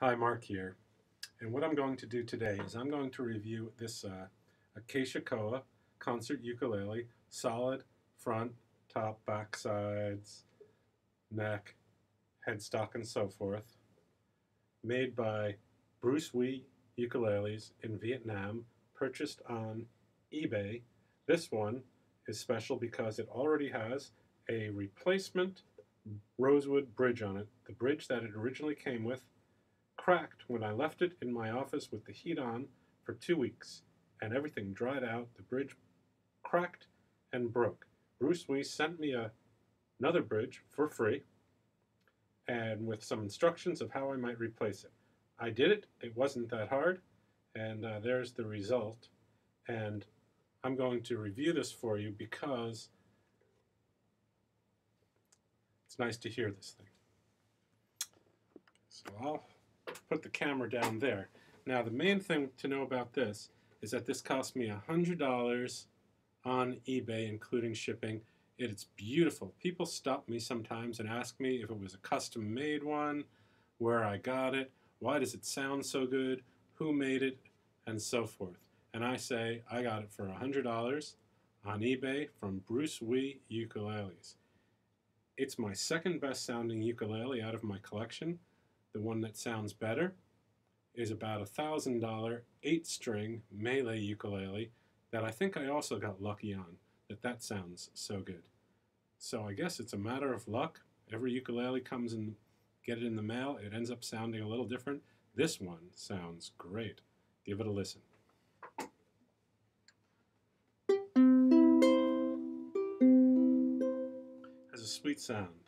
Hi, Mark here. And what I'm going to do today is I'm going to review this uh, Acacia Koa concert ukulele, solid front, top, back sides, neck, headstock, and so forth, made by Bruce Wei Ukuleles in Vietnam, purchased on eBay. This one is special because it already has a replacement rosewood bridge on it, the bridge that it originally came with cracked when I left it in my office with the heat on for two weeks, and everything dried out. The bridge cracked and broke. Bruce Wei sent me a, another bridge for free and with some instructions of how I might replace it. I did it, it wasn't that hard, and uh, there's the result. And I'm going to review this for you because it's nice to hear this thing. So I'll put the camera down there. Now the main thing to know about this is that this cost me $100 on eBay including shipping. It's beautiful. People stop me sometimes and ask me if it was a custom made one, where I got it, why does it sound so good, who made it, and so forth. And I say I got it for $100 on eBay from Bruce Wei Ukuleles. It's my second best sounding ukulele out of my collection. The one that sounds better is about a thousand dollar eight string Malay ukulele that I think I also got lucky on that that sounds so good. So I guess it's a matter of luck. Every ukulele comes and get it in the mail. It ends up sounding a little different. This one sounds great. Give it a listen. Has a sweet sound.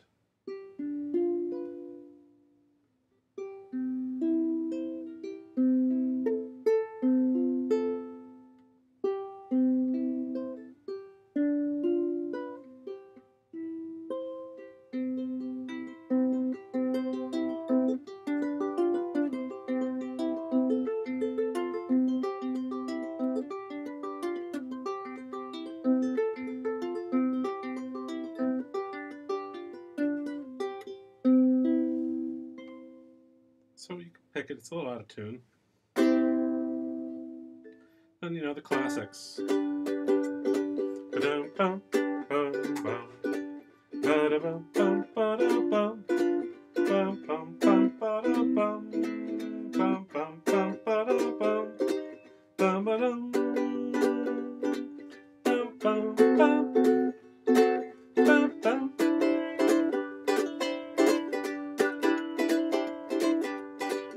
So you can pick it, it's a little out of tune. And you know, the classics. bum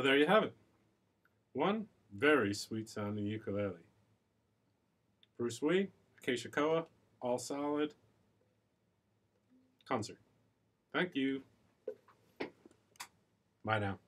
So there you have it. One very sweet sounding ukulele. Bruce Wei, Acacia Koa, all solid. Concert. Thank you. Bye now.